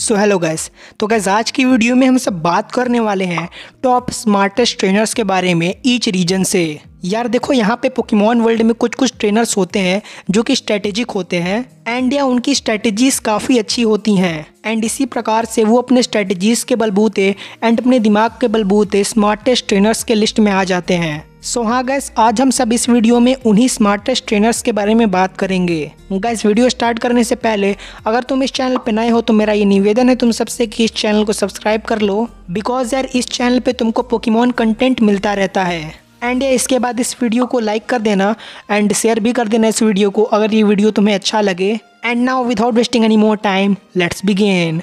सो hello guys तो guys आज की वीडियो में हम सब बात करने वाले हैं टॉप स्मार्टेस्ट ट्रेनर्स के बारे में ईच रीजन से। यार देखो, यहाँ पे पोकेमॉन वर्ल्ड में कुछ कुछ ट्रेनर्स होते हैं जो कि स्ट्रेटेजिक होते हैं एंड या उनकी स्ट्रेटजीज काफ़ी अच्छी होती हैं। एंड इसी प्रकार से वो अपने स्ट्रेटजीज के बलबूते एंड अपने दिमाग के बलबूते स्मार्टेस्ट ट्रेनर्स के लिस्ट में आ जाते हैं। सो हाँ गैस आज हम सब इस वीडियो में उन्हीं स्मार्टेस्ट ट्रेनर्स के बारे में बात करेंगे। गैस वीडियो स्टार्ट करने से पहले, अगर तुम इस चैनल पे नए हो तो मेरा ये निवेदन है तुम सबसे कि इस चैनल को सब्सक्राइब कर लो बिकॉज़ यार इस चैनल पे तुमको पोकेमोन कंटेंट मिलता रहता है। एंड इसके बाद इस वीडियो को लाइक कर देना एंड शेयर भी कर देना इस वीडियो को, अगर ये वीडियो तुम्हें अच्छा लगे। And now without wasting any more time let's begin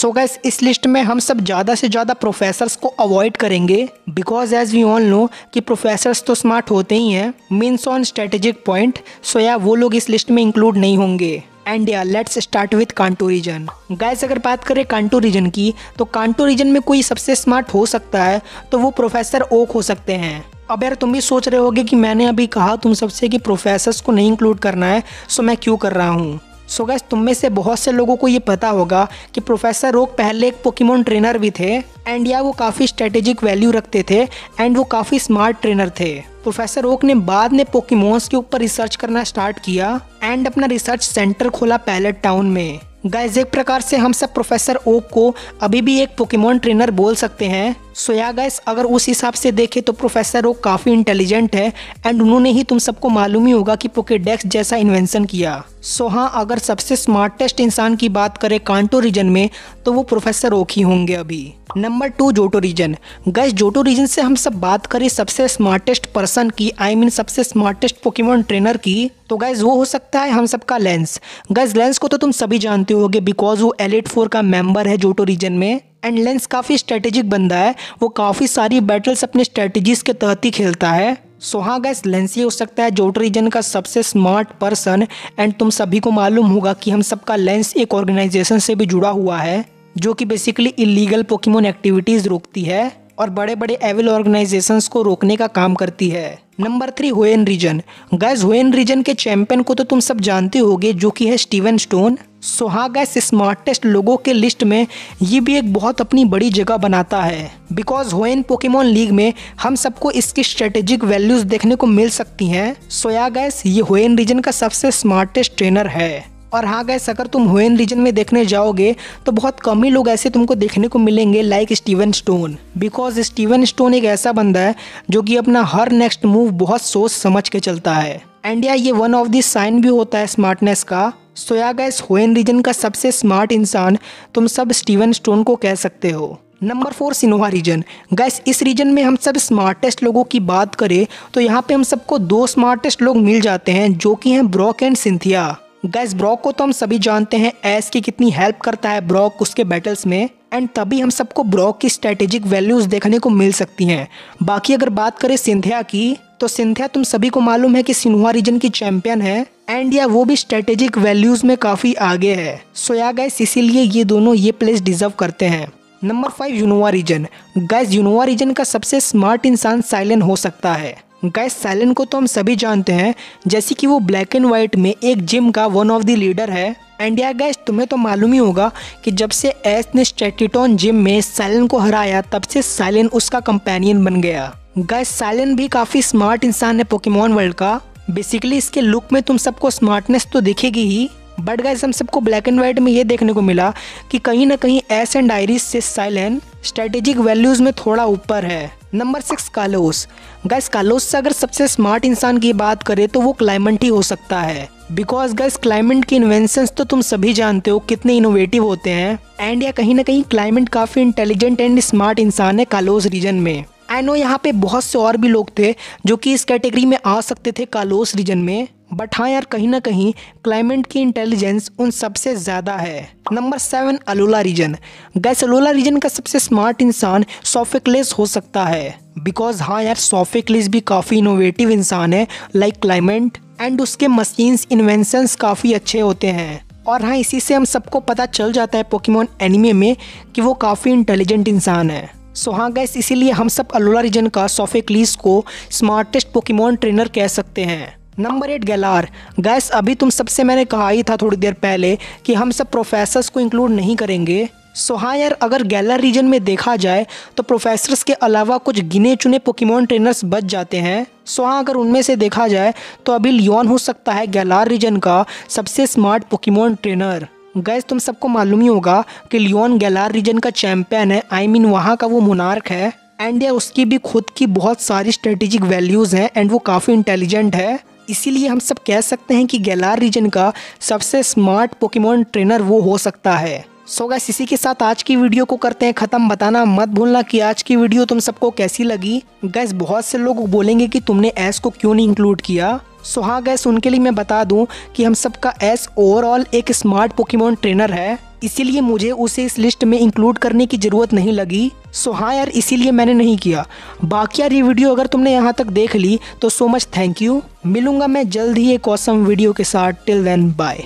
so so guys इस लिस्ट में हम सब ज़्यादा से ज़्यादा प्रोफेसर्स को अवॉइड करेंगे because as we all know कि प्रोफेसर्स तो स्मार्ट होते ही हैं means on strategic point so या वो लोग इस लिस्ट में इंक्लूड नहीं होंगे। And yeah let's start with Kanto region guys अगर बात करें कांटो रीजन की तो कांटो रीजन में कोई सबसे स्मार्ट हो सकता है तो वो प्रोफेसर ओक हो सकते हैं। अब यार, तुम भी सोच रहे होगे कि मैंने अभी कहा तुम सबसे कि प्रोफेसर्स को नहीं इंक्लूड करना है सो मैं क्यों कर रहा हूँ? सो गैस तुम में से बहुत से लोगों को ये पता होगा कि प्रोफेसर रोक पहले एक पोकेमोन ट्रेनर भी थे एंड या वो काफ़ी स्ट्रेटेजिक वैल्यू रखते थे एंड वो काफ़ी स्मार्ट ट्रेनर थे। प्रोफेसर ओक ने बाद में पोकेमोन्स के ऊपर रिसर्च करना स्टार्ट किया एंड अपना रिसर्च सेंटर खोला पैलेट टाउन में। गाइज़ एक प्रकार से हम सब प्रोफेसर ओक को अभी भी एक पोकेमोन ट्रेनर बोल सकते हैं। सो या गाइस अगर उस हिसाब से देखें तो प्रोफेसर ओक काफ़ी इंटेलिजेंट है एंड उन्होंने ही तुम सबको मालूम ही होगा कि पोकेडेक्स जैसा इन्वेंशन किया। सो so, हाँ अगर सबसे स्मार्टेस्ट इंसान की बात करें कांटो रीजन में तो वो प्रोफेसर ओक ही होंगे अभी। Number two Johto region guys Johto region से हम सब बात करें सबसे स्मार्टेस्ट पर्सन की आई I मीन mean सबसे स्मार्टेस्ट पोकेमोन ट्रेनर की तो गैस वो हो सकता है हम सबका लेंस गैस लेंस को तो तुम सभी जानते होगे बिकॉज़ वो एलिट फोर का मेंबर है जोटो रीजन में। एंड लेंस काफ़ी स्ट्रेटेजिक बंदा है। वो काफ़ी सारी बैटल्स अपने स्ट्रेटेजीज के तहत ही खेलता है। सो हाँ गैस लेंस ये हो सकता है जोट रीजन का सबसे स्मार्ट पर्सन एंड तुम सभी को मालूम होगा कि हम सबका लेंस एक ऑर्गेनाइजेशन से भी जुड़ा हुआ है, जो कि बेसिकली इलीगल पोकीमोन एक्टिविटीज़ रोकती है और बड़े बड़े एविल ऑर्गेनाइजेशंस को रोकने का काम करती है। Number three Hoenn region guys Hoenn region के चैंपियन को तो तुम सब जानते होगे, जो कि है स्टीवन स्टोन सो हाँ गैस स्मार्टेस्ट लोगों के लिस्ट में ये भी एक बहुत अपनी बड़ी जगह बनाता है। बिकॉज़ होएन पोकेमोन लीग में हम सबको इसकी स्ट्रेटेजिक वैल्यूज़ देखने को मिल सकती हैं सो या गैस ये रीजन का सबसे स्मार्टेस्ट ट्रेनर है। और हाँ गैस अगर तुम हुएन रीजन में देखने जाओगे तो बहुत कम ही लोग ऐसे तुमको देखने को मिलेंगे like Steven Stone because Steven Stone एक ऐसा बंदा है, जो कि अपना हर नेक्स्ट मूव बहुत सोच समझ के चलता है। एंड या ये वन ऑफ़ दी साइन भी होता है स्मार्टनेस का। सो या गैस होएन रीजन का सबसे स्मार्ट इंसान तुम सब स्टीवन स्टोन को कह सकते हो। Number four Sinnoh region. Guys, इस रीजन में हम सब स्मार्टेस्ट लोगों की बात करें तो यहाँ पे हम सबको दो स्मार्टेस्ट लोग मिल जाते हैं, जो कि हैं Brock and Cynthia. Guys, Brock को तो हम सभी जानते हैं एस की कितनी हेल्प करता है ब्रॉक उसके बैटल्स में। एंड तभी हम सबको ब्रॉक की स्ट्रेटेजिक वैल्यूज़ देखने को मिल सकती हैं। बाकी अगर बात करें सिंथिया की तो सिंथिया तुम सभी को मालूम है कि सिन्हुआ रीजन की चैंपियन है एंड या वो भी स्ट्रेटेजिक वैल्यूज़ में काफ़ी आगे है। सो या गैस इसीलिए ये दोनों ये प्लेस डिजर्व करते हैं। Number five Unova region guys Unova region का सबसे स्मार्ट इंसान साइलेंट हो सकता है। गैस सैलन को तो हम सभी जानते हैं, जैसे कि वो ब्लैक एंड व्हाइट में एक जिम का वन ऑफ़ द लीडर है। एंड या गैस तुम्हें तो मालूम ही होगा कि जब से एस ने स्टेटिटोन जिम में साइलन को हराया, तब से साइलन उसका कंपेनियन बन गया। गैस साइलन भी काफ़ी स्मार्ट इंसान है पोकेमोन वर्ल्ड का। बेसिकली इसके लुक में तुम सबको स्मार्टनेस तो दिखेगी ही। बट गैस हम सबको ब्लैक एंड व्हाइट में ये देखने को मिला कि कहीं ना कहीं एस एंड आयरिस से साइलेंट स्ट्रेटेजिक वैल्यूज़ में थोड़ा ऊपर है। Number six Kalos. Guys Kalos से अगर सबसे स्मार्ट इंसान की बात करें तो वो क्लाइमेंट ही हो सकता है। बिकॉज़ गैस क्लाइमेंट की इन्वेंशन तो तुम सभी जानते हो कितने इनोवेटिव होते हैं। एंड या कहीं ना कहीं क्लाइमेट काफ़ी इंटेलिजेंट एंड स्मार्ट इंसान है कालोस रीजन में। आई नो यहाँ पे बहुत से और भी लोग थे जो कि इस कैटेगरी में आ सकते थे कालोस रीजन में। बट हाँ यार, कहीं ना कहीं क्लाइमेट की इंटेलिजेंस उन सबसे ज़्यादा है। Number seven Alola region guys Alola region का सबसे स्मार्ट इंसान सोफिकलेस हो सकता है। बिकॉज़ हाँ यार सोफिकलेस भी काफ़ी इनोवेटिव इंसान है लाइक क्लाइमेट एंड उसके मशीन्स इन्वेंशंस काफ़ी अच्छे होते हैं। और हाँ इसी से हम सबको पता चल जाता है पोकेमोन एनिमे में कि वो काफ़ी इंटेलिजेंट इंसान है। सो हाँ गैस इसीलिए हम सब अलोला रीजन का सोफेक्लीस को स्मार्टेस्ट पोकेमोन ट्रेनर कह सकते हैं। Number eight Galar. गैस अभी तुम सबसे मैंने कहा ही था थोड़ी देर पहले कि हम सब प्रोफेसर्स को इंक्लूड नहीं करेंगे। सो हाँ यार अगर गैलर रीजन में देखा जाए तो प्रोफेसर्स के अलावा कुछ गिने चुने पोकेमोन ट्रेनर्स बच जाते हैं। सो हाँ अगर उनमें से देखा जाए तो अभी लियोन हो सकता है गैलार रीजन का सबसे स्मार्ट पोकेमोन ट्रेनर गैस तुम सबको मालूम ही होगा कि लियोन गैलार रीजन का चैंपियन है। आई I मीन mean, वहाँ का वो मुनार्क है। एंड यार उसकी भी खुद की बहुत सारी स्ट्रेटेजिक वैल्यूज़ हैं एंड वो काफ़ी इंटेलिजेंट है। इसीलिए हम सब कह सकते हैं कि गैलार रीजन का सबसे स्मार्ट पोकेमोन ट्रेनर वो हो सकता है। सो गैस इसी के साथ आज की वीडियो को करते हैं ख़त्म। बताना मत भूलना कि आज की वीडियो तुम सबको कैसी लगी। गैस बहुत से लोग बोलेंगे कि तुमने एस को क्यों नहीं इंक्लूड किया। सो हाँ गैस उनके लिए मैं बता दूँ कि हम सबका एस ओवरऑल एक स्मार्ट पोकेमोन ट्रेनर है। इसीलिए मुझे उसे इस लिस्ट में इंक्लूड करने की ज़रूरत नहीं लगी। सो हाँ यार, इसीलिए मैंने नहीं किया। बाकी यार, ये वीडियो अगर तुमने यहाँ तक देख ली तो सो मच थैंक यू मिलूँगा मैं जल्द ही एक औसम वीडियो के साथ। Till then bye